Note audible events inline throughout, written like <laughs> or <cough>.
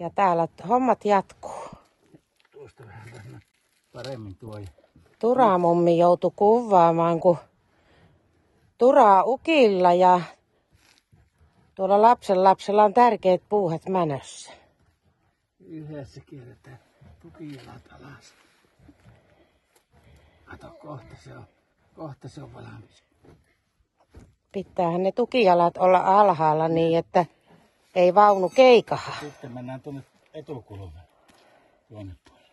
Ja täällä hommat jatkuu. Tuosta vähän vähän paremmin tuo. Turamummi joutui kuvaamaan, kun Turaa ukilla ja tuolla lapsen lapsella on tärkeät puuhat mänössä. Yhdessä kierretään tukijalat alas. Kato, kohta se on, kohta se on valmis. Pitäähän ne tukijalat olla alhaalla niin, että ei vaunu keikaha. Sitten mennään tuonne etukulmalle. Tuonne puolelle.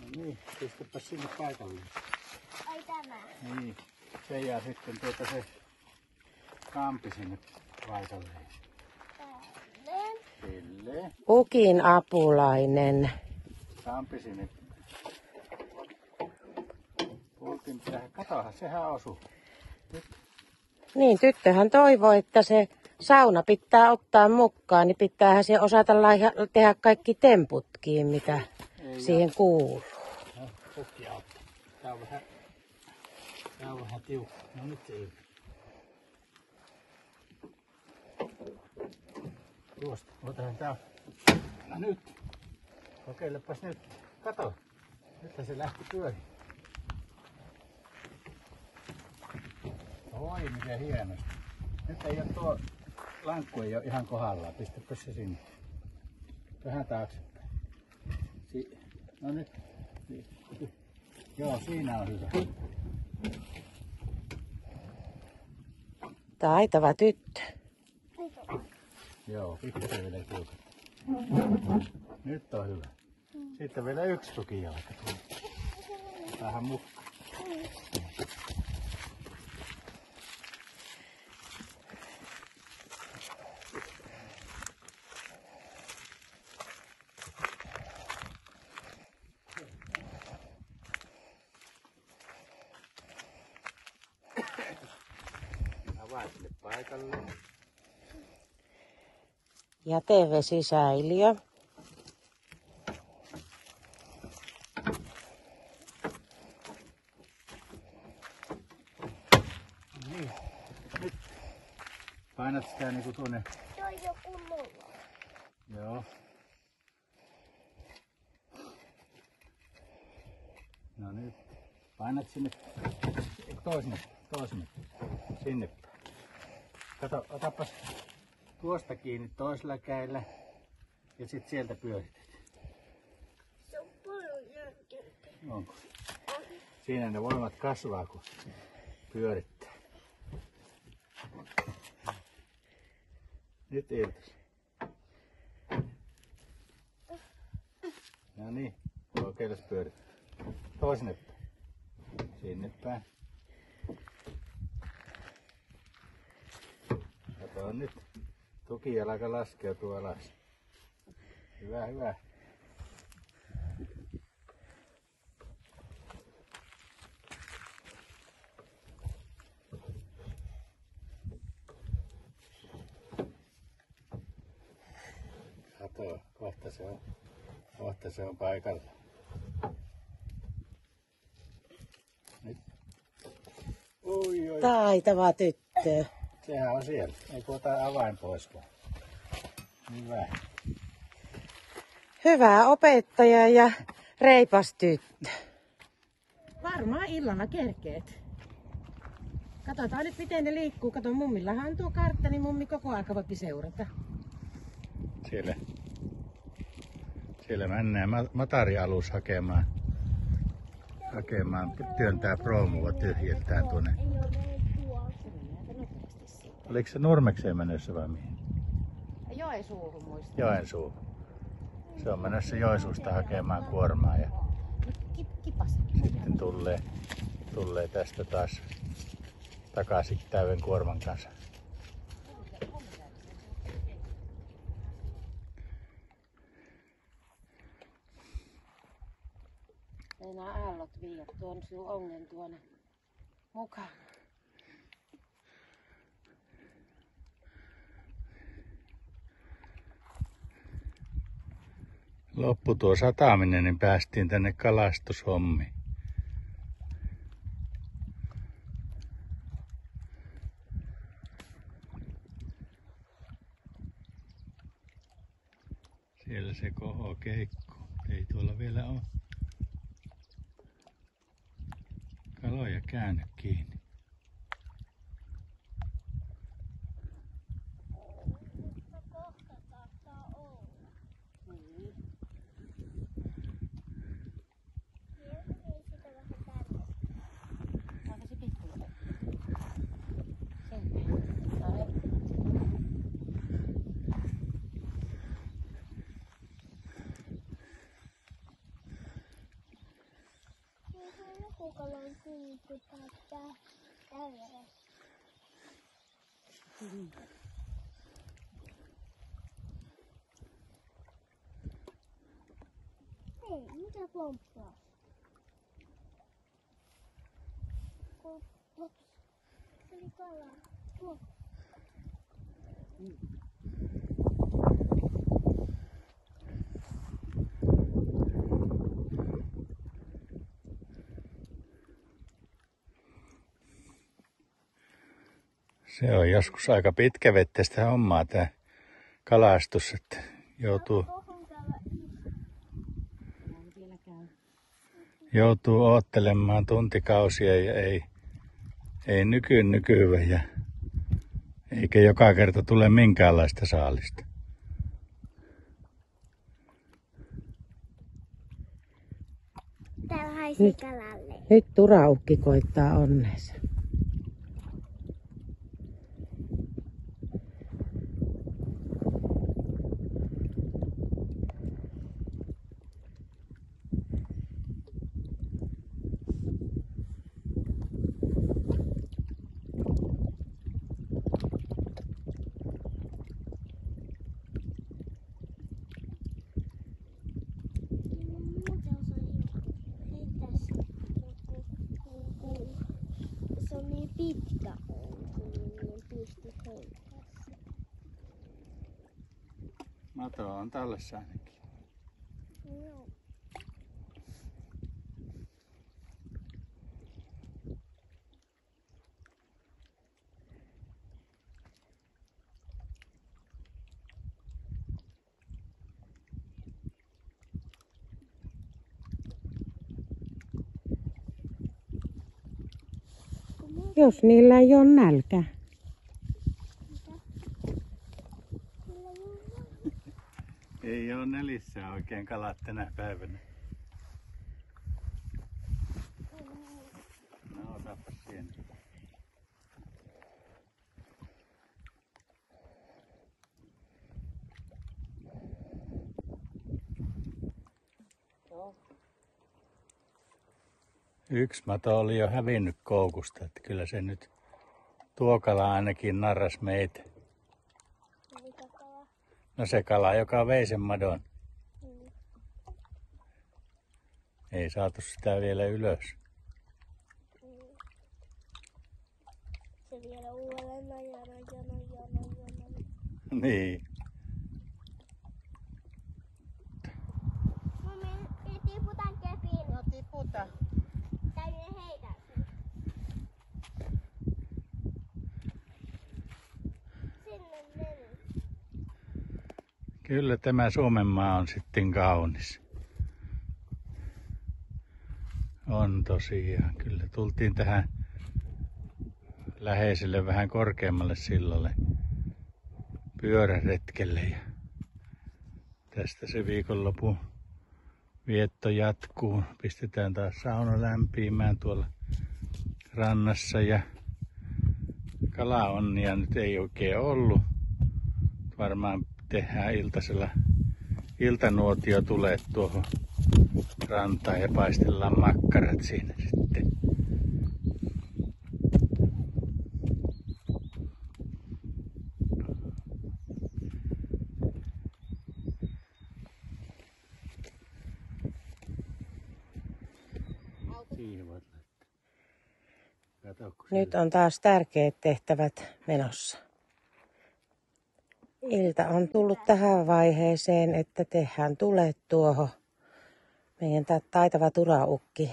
No niin, pistäpä sinne paikalle. Ai tämä. Niin, se jää sitten tuota se kampi sinne. Silleen. Ukin apulainen. Kampi sinne. Pultin tähän. Katohan, sehän osuu. Niin, tyttöhän toivoi, että se sauna pitää ottaa mukaan, niin pitäähän se osata laiha- tehdä kaikki temputkin, mitä Ei siihen kuuluu. No, pukki auttaa. Tää on vähän, tää on vähän tiukka. No nyt ei. Tuosta. Otetaan tää. No nyt. Kokeilepas nyt. Kato. Nyt se lähti pyörimään. Oi, miten hienosti. Nyt ei ole tuo lankku ei ole ihan kohdallaan. Pistäpä se sinne. Vähän taaksepäin. Si- no nyt. Joo, siinä on hyvä. Taitava tyttö. Joo, pikkusen vielä tiukat. Nyt on hyvä. Sitten vielä yksi tukijalka. Vähän mukaan. Jätevesisäiliö. Niin. Nyt niinku tuonne. Tuo on joku mulla. Joo. No nyt. Painat sinne. Toisenne. Toisenne. Sinne. Kato, otapas tuosta kiinni toisella kädellä. Ja sitten sieltä pyörität. Se on paljon järkevämpi. Onko? Siinä ne voimat kasvaa, kun pyörittää. Nyt irti. No niin, kokeilles pyörittää. Toisenne päin. Sinne päin. Kato nyt. Tukijalka laskeutuu alas. Hyvä, hyvä. Kato, kohta se on, kohta se on paikalla. Nyt. Oi, oi. Taitava tyttö. Sehän on siellä. Ei tuota avain pois vaan. Hyvä. Hyvä opettaja ja reipas tyttö. Varmaan illalla kerkeet. Katsotaan nyt miten ne liikkuu. Kato, mummillahan on tuo kartta, niin mummi koko aika voi seurata. Siellä, siellä mennään ma- matarialus hakemaan, hakemaan, työntää proomua tyhjiltään tuonne. Oliko se Nurmekseen menossa vai mihin? Joensuuhun muista. Joensuu. Se on menossa Joensuusta hakemaan kuormaa ja sitten tulee, tulee tästä taas takaisin täyden kuorman kanssa. talot viiat tuon sinun ongen tuonne mukaan. Loppu tuo sataminen, niin päästiin tänne kalastushommiin. Siellä se koho keikko. Ei tuolla vielä ole. ja käänne kiinni. Kalan kyyky päättää kävellä. Ei, mitä pomppaa? Kun lops. Se oli kala. Tuo. Se on joskus aika pitkävetteistä hommaa tämä kalastus, että joutuu, joutuu oottelemaan tuntikausia ja ei, ei nyky nykyvä ja eikä joka kerta tule minkäänlaista saalista. Täällä Nyt. kalalle. Nyt turaukki koittaa onnensa. Muuten osaa heittää se, kun- kun- se on niin pitkä onko, niin en pysty heittämään sitä. Mato on tallessa ainakin. Jos niillä ei ole nälkä. Kyllä joo. Ei ole nelissä oikein kalat tänä päivänä. No otapa siihen. Yksi mato oli jo hävinnyt koukusta, että kyllä se nyt tuo kala ainakin narras meitä. No se kala, joka vei sen madon. Mm. Ei saatu sitä vielä ylös. Mm. Se vielä uudelleen najana, jana, jana, jana. Niin. Tiputan kepin. No tiputa. Täytyy heitä sen. Sinne meni. Kyllä tämä Suomen maa on sitten kaunis. On tosiaan. Kyllä tultiin tähän läheiselle vähän korkeammalle sillalle pyöräretkelle ja tästä se viikonlopun vietto jatkuu. Pistetään taas sauna lämpiämään tuolla rannassa ja kalaonnia nyt ei oikein ollut. Varmaan tehdään iltasella iltanuotio tulee tuohon rantaan ja paistellaan makkarat siinä sitten. Nyt on taas tärkeät tehtävät menossa ilta on tullut tähän vaiheeseen, että tehdään tulee tuohon. Meidän tää taitava turaukki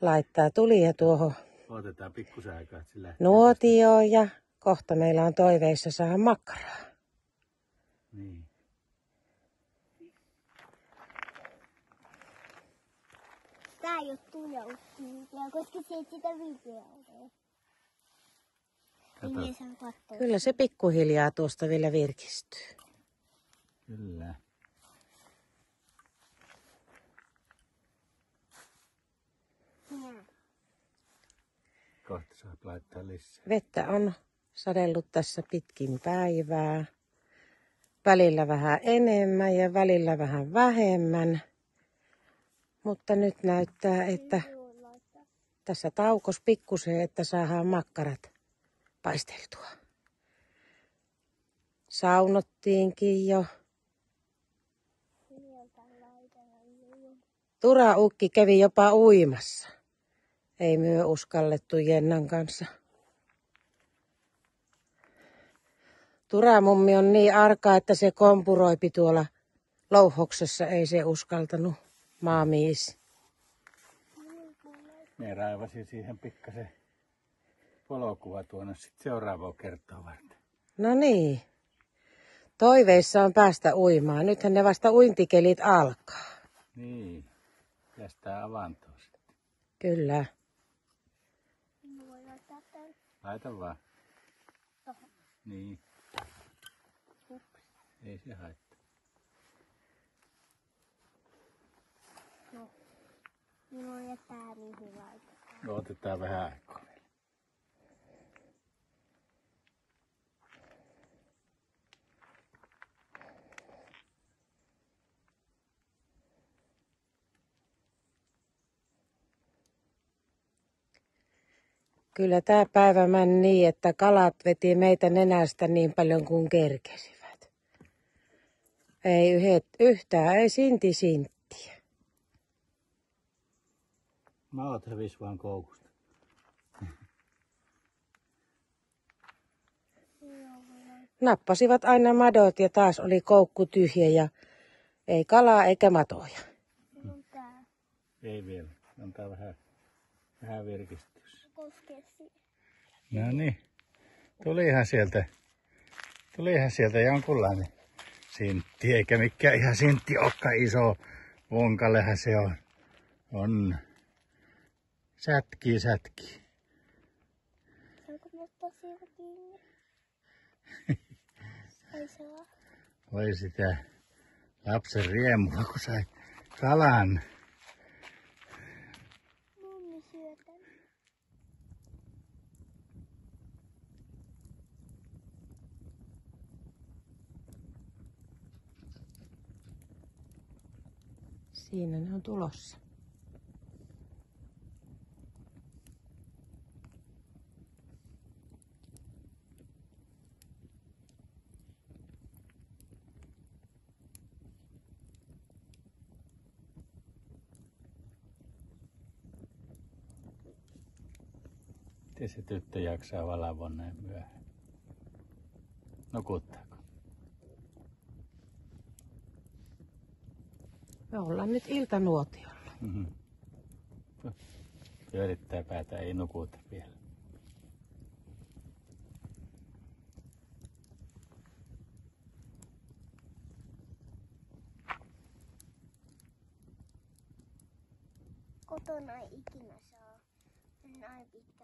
laittaa tulia tuohon. Otetaan pikkusen aikaa, että sillä Nuotio ja kohta meillä on toiveissa saada makkaraa. Niin. Tää ei ole tulaukki, koska se ei sitä videoa Kato. Kyllä se pikkuhiljaa tuosta vielä virkistyy. Kyllä. Kohta saa laittaa lisää. Vettä on sadellut tässä pitkin päivää. Välillä vähän enemmän ja välillä vähän vähemmän. Mutta nyt näyttää, että tässä taukos pikkusen, että saadaan makkarat paisteltua. Saunottiinkin jo. Tura-ukki kävi jopa uimassa. Ei myö uskallettu Jennan kanssa. Turamummi on niin arka, että se kompuroipi tuolla louhoksessa. Ei se uskaltanut maamiis. Me raivasin siihen pikkasen valokuva tuonne sitten seuraavaa kertaa varten. No niin. Toiveissa on päästä uimaan. Nythän ne vasta uintikelit alkaa. Niin. Päästään avantoon sitten. Kyllä. Voi laittaa tän. Laita vaan. Niin. Ei se haittaa. No. Minulla on tää mihin laitetaan. Otetaan vähän aikaa Kyllä tämä päivä meni niin, että kalat veti meitä nenästä niin paljon kuin kerkesivät. Ei yhdet, yhtään, ei sinti sinttiä. Maot hävis vaan koukusta. Nappasivat aina madot ja taas oli koukku tyhjä ja ei kalaa eikä matoja. Ei vielä. Antaa vähän, vähän virkistys. Siihen. No niin. Tulihan sieltä. Tulihan sieltä jonkunlainen sintti, eikä mikään ihan sintti okka iso. Vonkallehan se on. On. Sätkii, sätkii. Saanko mä ottaa siitä kiinni? <laughs> Ei saa. Voi sitä lapsen riemua, kun sai kalan. Siinä ne on tulossa. Miten se tyttö jaksaa valvoa näin myöhään? Nukuttaako? Me ollaan nyt iltanuotiolla. Mm-hmm. Pyörittää päätä, ei nukuta vielä. Kotona ei ikinä saa. Näin pitää.